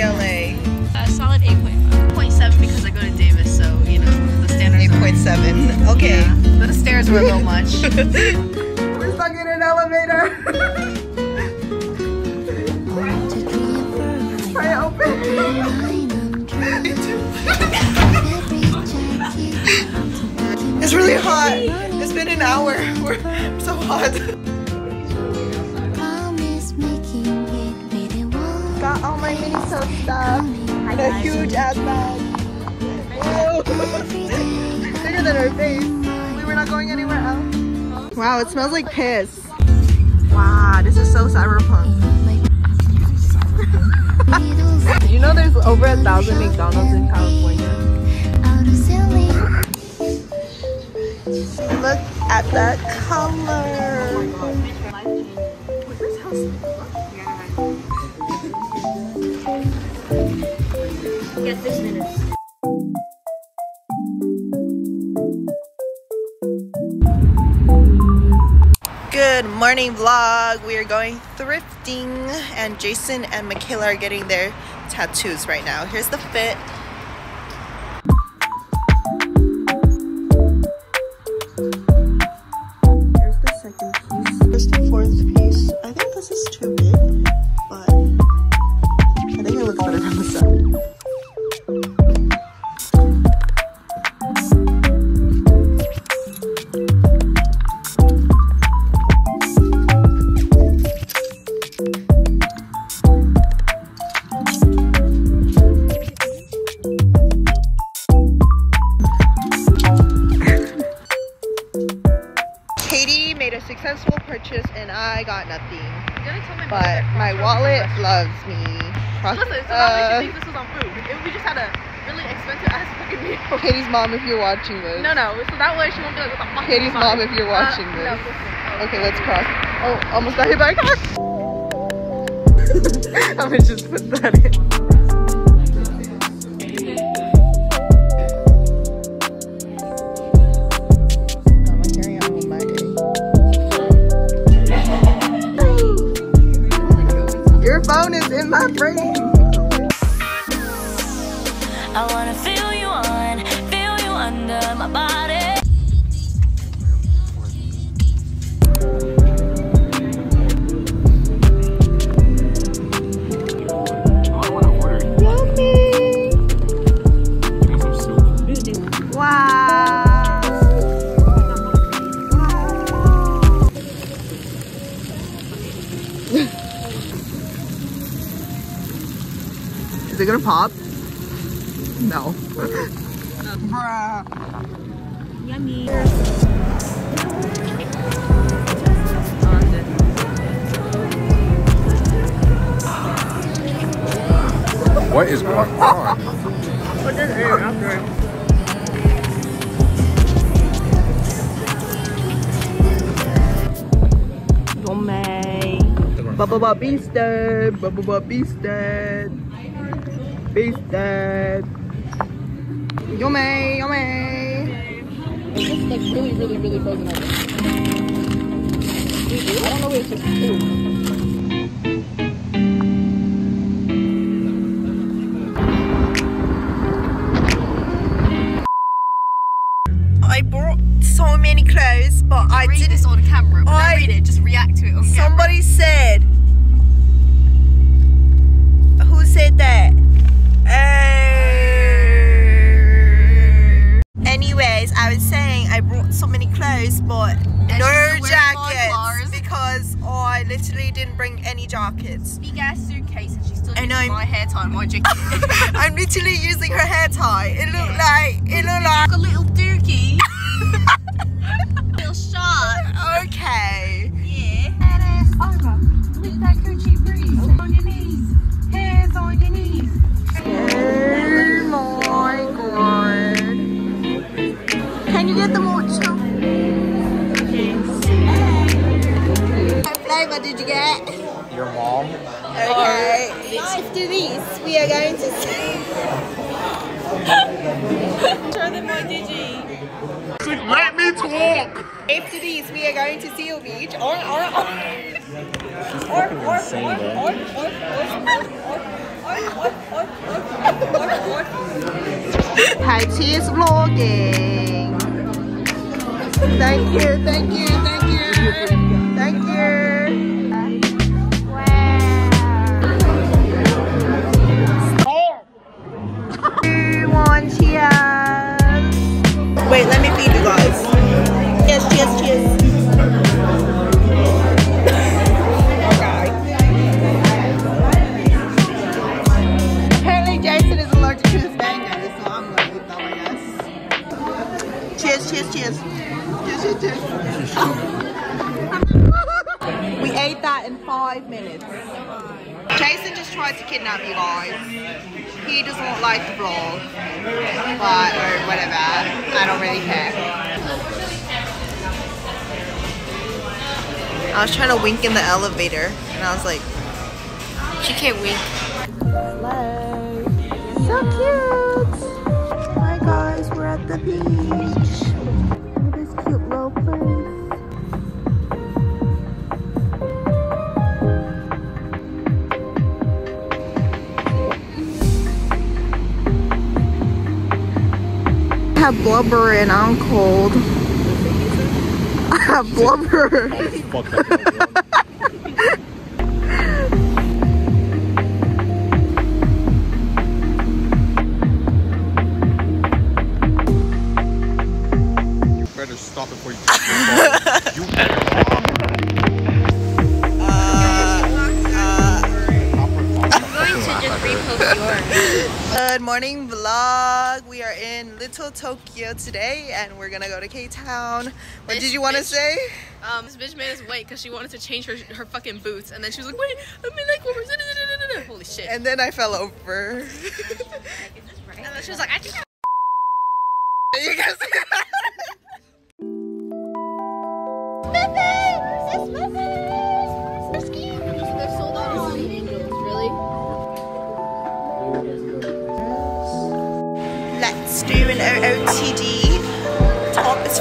UCLA. Uh, solid 8.7 because I go to Davis, so you know the standards. are- 8.7. Okay. Yeah, the stairs were a little much. We're stuck in an elevator. Try to open. It's really hot. It's been an hour. We're so hot. All my mini soap stuff. And a huge ass bag. Whoa. Bigger than her face. We were not going anywhere else. Wow, it smells like piss. Wow, this is so cyberpunk. Did you know there's over a thousand McDonald's in California? Look at that color. Get minutes. Good morning vlog. We are going thrifting and Jason and Michaela are getting their tattoos right now. Here's the fit. Mom, if you're watching this. No, no. So that way she won't be like, what the fuck? Katie's mom, if you're watching uh, this. No, listen. Okay, let's cross. Oh, almost got hit by a car. I'm gonna just put that in. Is it gonna pop? No. Bruh. What is going on? Bubba Bub Beasted. Bubba Bub Beasted. Beasted. Yummy, yummy. It's just like really, really, really frozen over. I don't know if it's just food. I bought so many clothes, but I read didn't. this on camera. I- read it. Just react to it on camera. Somebody said. Who said that? Oh. Anyways, I was saying I brought so many clothes, but And no jackets because I literally didn't bring any jackets. Big ass suitcase, and she's still I know. my hair tie, my jacket. I'm literally using her hair tie. It looked like it looked like a little dookie. little shot. okay. Yeah. that ass over. Lick that coochie breeze. On your knees. Can you get the mocho? What flavor did you get? Your mom? Okay. After this, we are going to see. Show them my digi. Let me talk. After this, we are going to Seal Beach. Or, or, or. Or, or, or, or, or, Hi, cheers vlogging. Thank you, thank you, thank you, thank you. Cheers. Wait, let me feed you guys. Cheers, cheers, cheers. Cheers, cheers, cheers. We ate that in five minutes. Jason just tried to kidnap you guys. He doesn't like the vlog, but or whatever. I don't really care. I was trying to wink in the elevator, and I was like, She can't wink. Hello. So cute. Hi guys, we're at the beach. I blubber and I'm cold. I have blubber. In Little Tokyo today and we're gonna go to K-Town. What did you want to say? Um, this bitch made us wait because she wanted to change her her fucking boots, and then she was like, "Wait, let me like. Holy shit! And, then I fell over. and then she was like, "I just."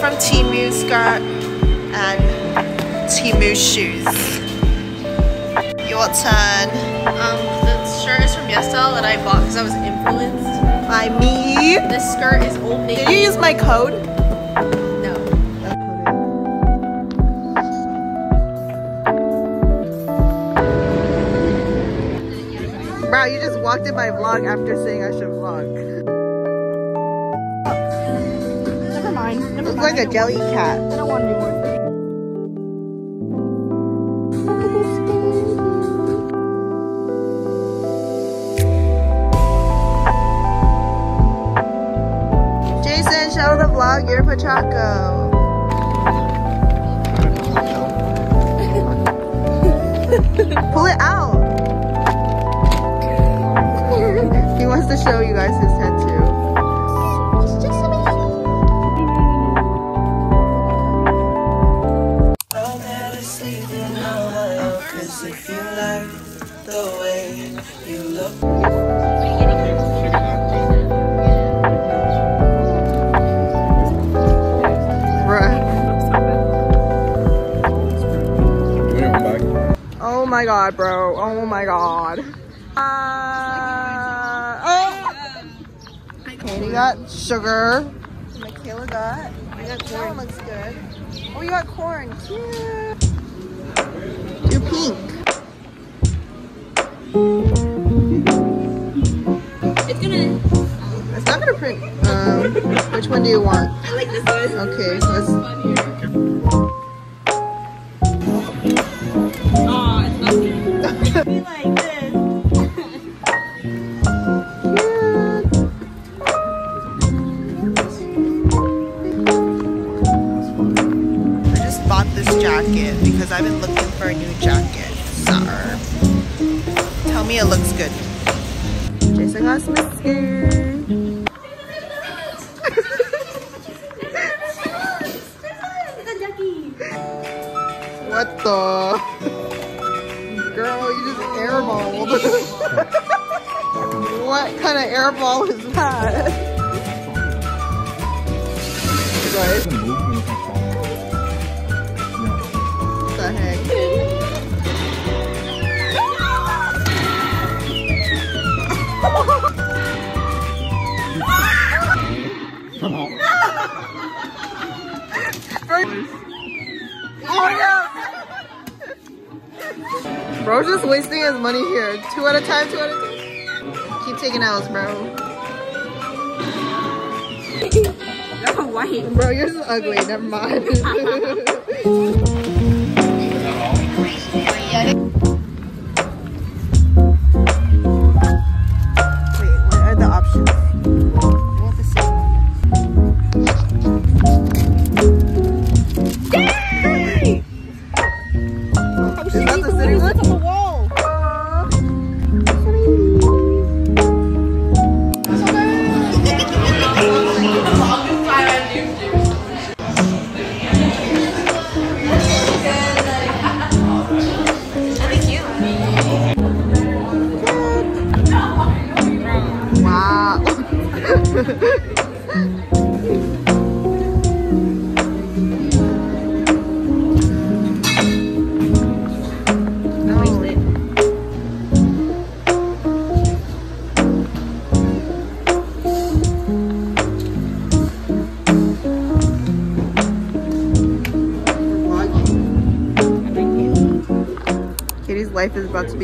From Temu skirt and Temu shoes. Your turn. Um, the shirt is from YesStyle that I bought because I was influenced. By me. This skirt is Old Navy. Did you use my code? No. Bro, you just walked in my vlog after saying I should vlog. Looks like a jelly cat. I don't want any more. Jason, show the vlog your Pochacco. Pull it out. he wants to show you guys his Bruh. Wait, I'm back. Oh my god, bro. Oh my god. Uh, oh! Katie got sugar. Michaela got. I got corn. That looks good. Oh, you got corn. Cute. You're pink. It's gonna. It's not gonna print. Um, which one do you want? I like this one. Okay, let's. Oh, it's. wasting his money here. Two at a time, two at a time. Keep taking L's, bro. White. Bro, yours is ugly. Never mind.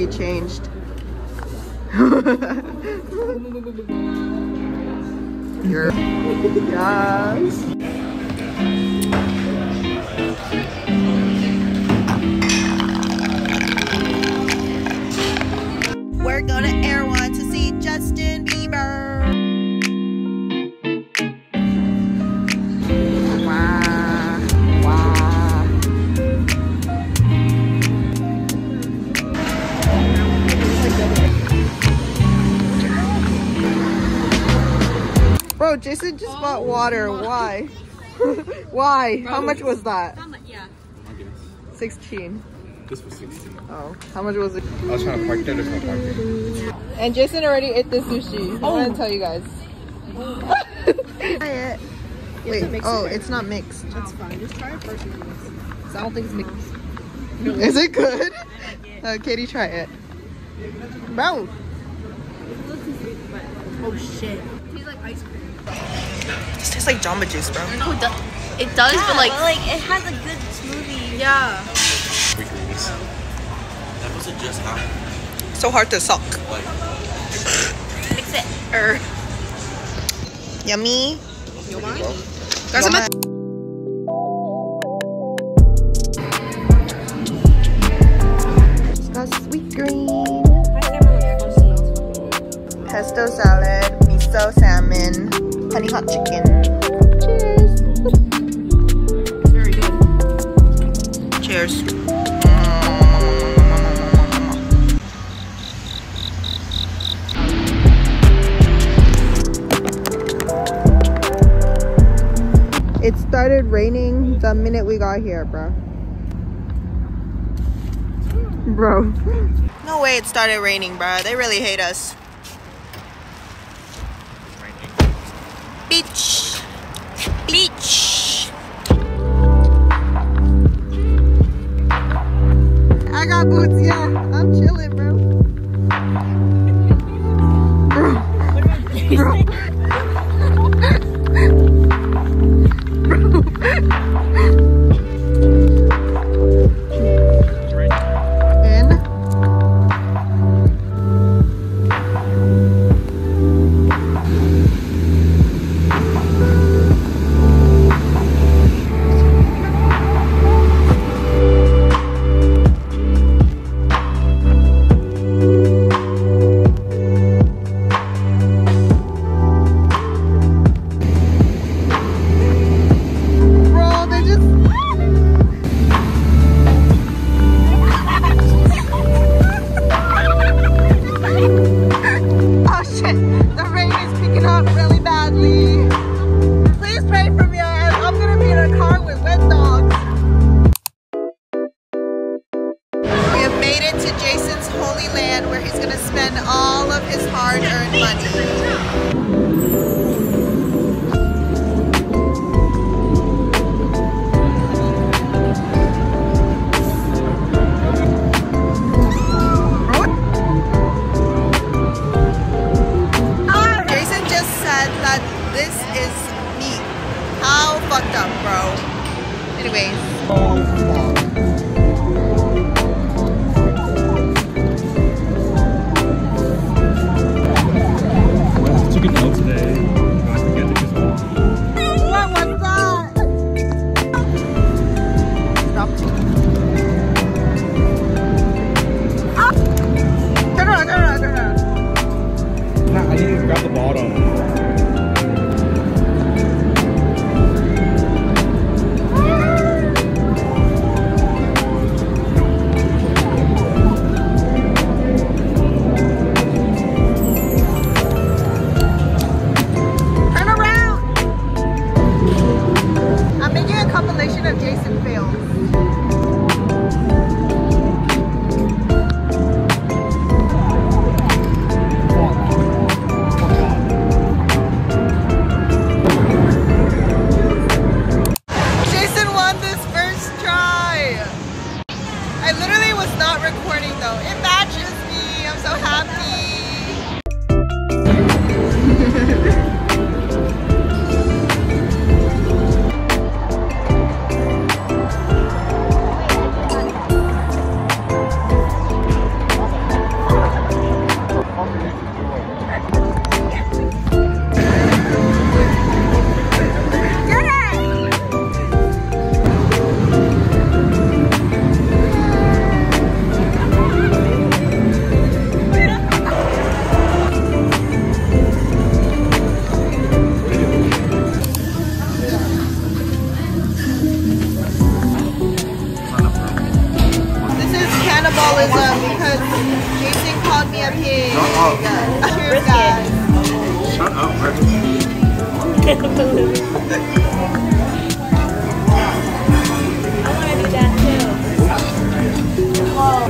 changed. You're yes. Bro, Jason just bought water. Why? Why? How much was that? Yeah. I guess. 16. This was 16. Oh, how much was it? I was trying to park there, there's no parking. And Jason already ate the sushi. I want to tell you guys. Try it. Wait, oh, it's not mixed. That's fine. Just try it first. I don't think it's mixed. Is it good? Uh, Katie, try it. Bro, Oh shit. This tastes like Jamba Juice, bro. No, it, do- it does, but like, like it has a good smoothie. yeah. That wasn't just how So hard to suck. Fix it. Er. Yummy. Guys, I'm Mama- at It's got sweet green, pesto salad, miso salmon, honey hot chicken. Cheers. very good. Cheers. It started raining the minute we got here, bro. Bro. No way it started raining, bro. They really hate us. Bro.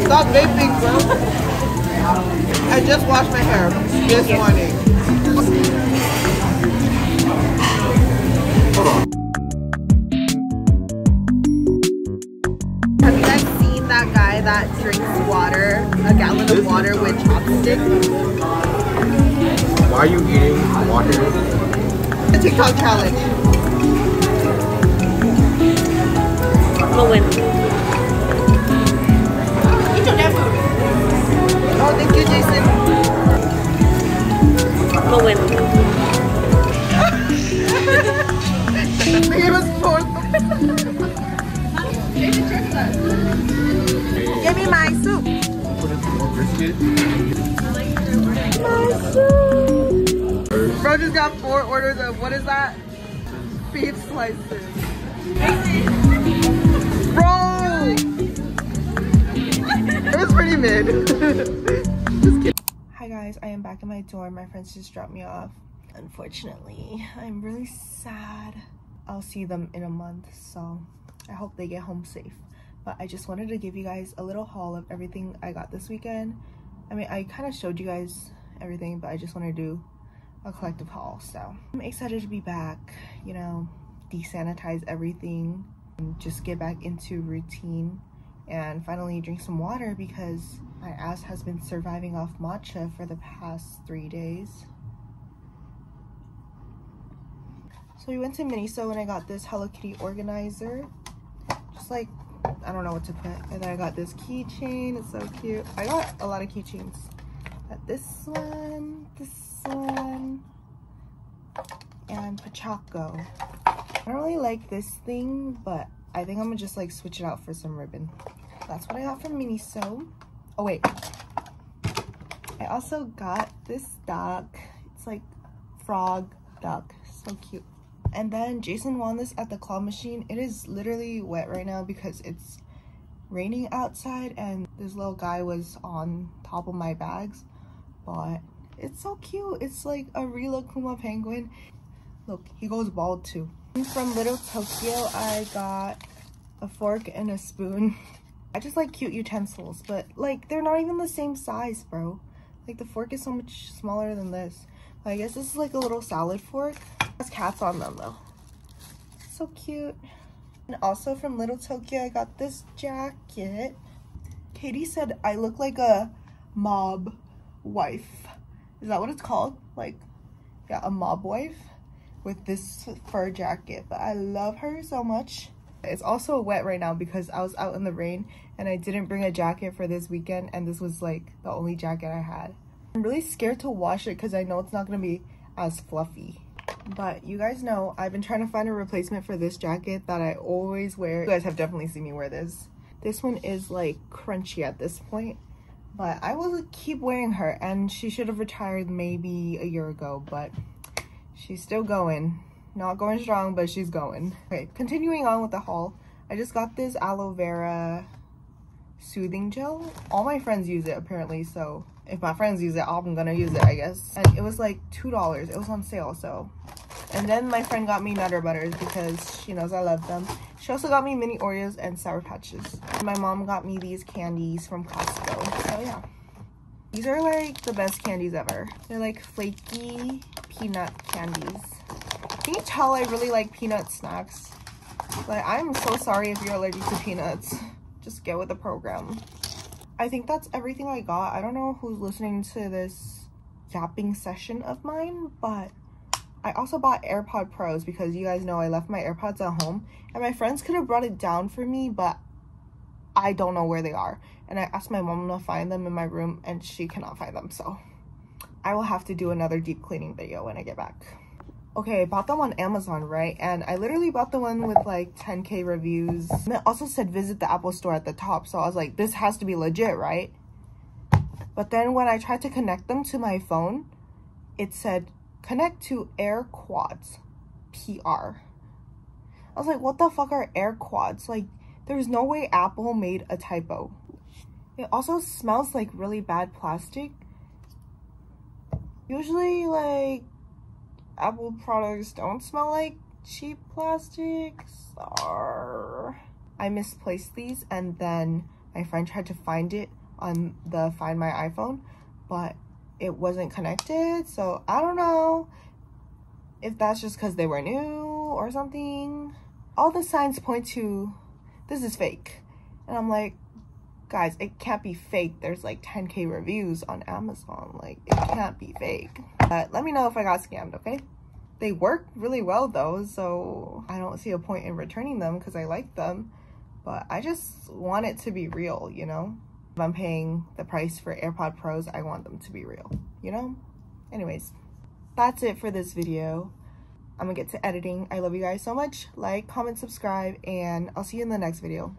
Stop vaping, bro. I just washed my hair this morning. TikTok challenge. I'm win. Oh, thank you, Jason. I'm win. He was fourth. Give me my soup. Bro just got four orders of what is that? Beef slices. Bro! It was pretty mid. Hi guys, I am back in my dorm. My friends just dropped me off. Unfortunately, I'm really sad. I'll see them in a month, so I hope they get home safe. But I just wanted to give you guys a little haul of everything I got this weekend. I mean, I kind of showed you guys everything, but I just want to do a collective haul. So I'm excited to be back, you know, desanitize everything and just get back into routine and finally drink some water because my ass has been surviving off matcha for the past three days. So we went to Miniso and I got this Hello Kitty organizer. Just like, I don't know what to put. And then I got this keychain. It's so cute. I got a lot of keychains. Got this one, this one, and Pochacco. I don't really like this thing, but I think I'm gonna just like switch it out for some ribbon. That's what I got from Miniso. Oh wait. I also got this duck. It's like frog duck. So cute. And then Jason won this at the claw machine. It is literally wet right now because it's raining outside and this little guy was on top of my bags. But it's so cute. It's like a real Akuma penguin. Look, he goes bald too. From Little Tokyo, I got a fork and a spoon. I just like cute utensils, but like they're not even the same size, bro. Like the fork is so much smaller than this. I guess this is like a little salad fork. It has cats on them though. So cute. And also from Little Tokyo, I got this jacket. Katie said I look like a mob wife. Is that what it's called? Like, yeah, a mob wife with this fur jacket. But I love her so much. It's also wet right now because I was out in the rain and I didn't bring a jacket for this weekend and this was like the only jacket I had. I'm really scared to wash it because I know it's not going to be as fluffy. But you guys know I've been trying to find a replacement for this jacket that I always wear. You guys have definitely seen me wear this. This one is like crunchy at this point. But I will keep wearing her and she should have retired maybe a year ago. But she's still going. Not going strong, but she's going. Okay, continuing on with the haul. I just got this aloe vera soothing gel. All my friends use it apparently, so if my friends use it, I'm gonna use it, I guess. And it was like $2. It was on sale, so. And then my friend got me Nutter Butters because she knows I love them. She also got me mini Oreos and Sour Patches. My mom got me these candies from Costco, so yeah. These are like the best candies ever. They're like flaky peanut candies. Can you tell I really like peanut snacks? Like, I'm so sorry if you're allergic to peanuts. Just get with the program. I think that's everything I got. I don't know who's listening to this yapping session of mine, but I also bought AirPod Pros because you guys know I left my AirPods at home and my friends could have brought it down for me, but I don't know where they are. And I asked my mom to find them in my room and she cannot find them, so I will have to do another deep cleaning video when I get back. Okay, I bought them on Amazon, right? And I literally bought the one with like 10k reviews. And it also said visit the Apple store at the top. So I was like, this has to be legit, right? But then when I tried to connect them to my phone, it said connect to AirQuads PR. I was like, what the fuck are AirQuads? Like, there's no way Apple made a typo. It also smells like really bad plastic. Usually, like, Apple products don't smell like cheap plastics or I misplaced these and then my friend tried to find it on the Find My iPhone, but it wasn't connected. So I don't know if that's just because they were new or something. All the signs point to this is fake. And I'm like, guys, it can't be fake. There's like 10k reviews on Amazon. Like, it can't be fake. But let me know if I got scammed, okay? They work really well though, so I don't see a point in returning them because I like them. But I just want it to be real, you know? If I'm paying the price for AirPod Pros, I want them to be real, you know? Anyways, that's it for this video. I'm gonna get to editing. I love you guys so much. Like, comment, subscribe, and I'll see you in the next video.